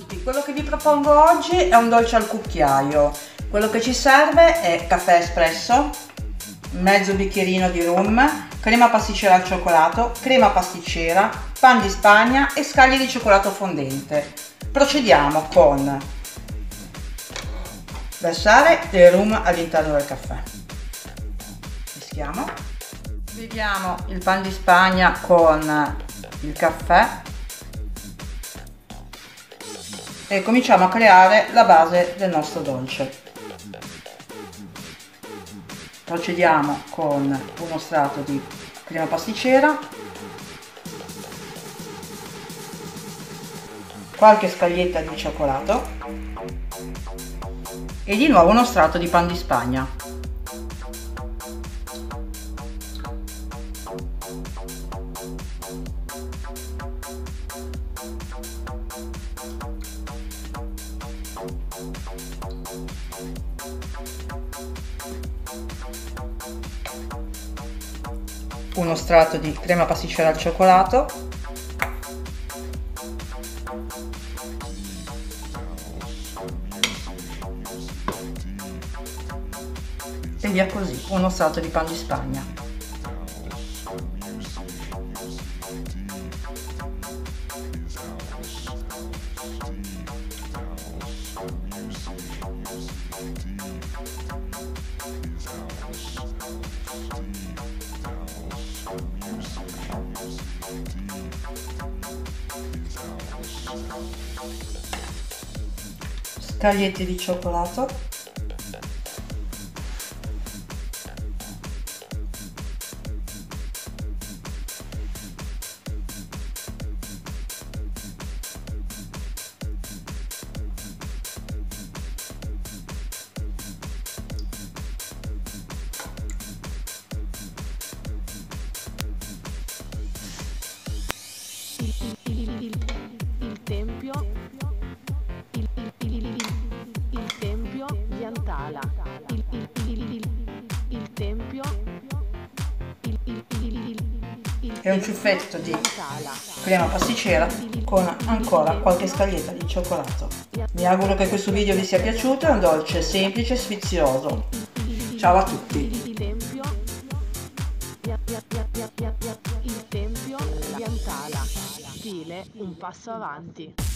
tutti, quello che vi propongo oggi è un dolce al cucchiaio. Quello che ci serve è caffè espresso, mezzo bicchierino di rum, crema pasticcera al cioccolato, crema pasticcera, pan di spagna e scaglie di cioccolato fondente. Procediamo con versare del rum all'interno del caffè. Mischiamo. Viviamo il pan di spagna con il caffè e cominciamo a creare la base del nostro dolce. Procediamo con uno strato di crema pasticcera. Qualche scaglietta di cioccolato. E di nuovo uno strato di pan di spagna uno strato di crema pasticcera al cioccolato. E via così uno strato di pan di spagna scaglietti di cioccolato Piantala, il, il, il, il, il tempio, e un ciuffetto di crema pasticcera con ancora qualche scaglietta di cioccolato. Mi auguro che questo video vi sia piaciuto, è un dolce semplice e sfizioso. Ciao a tutti! il tempio, il tempio, Piantala, stile un passo avanti.